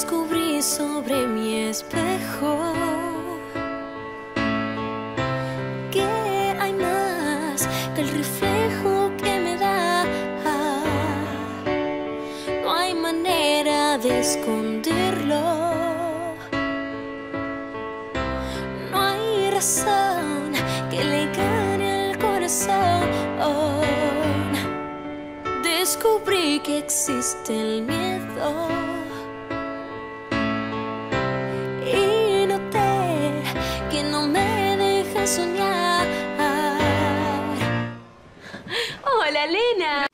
descubrí sobre mi espejo que hay más que el reflejo que me da. No hay manera de esconderlo. No hay razón que le gane al corazón. Descubrí que existe el miedo. Soñar. Hola, Elena.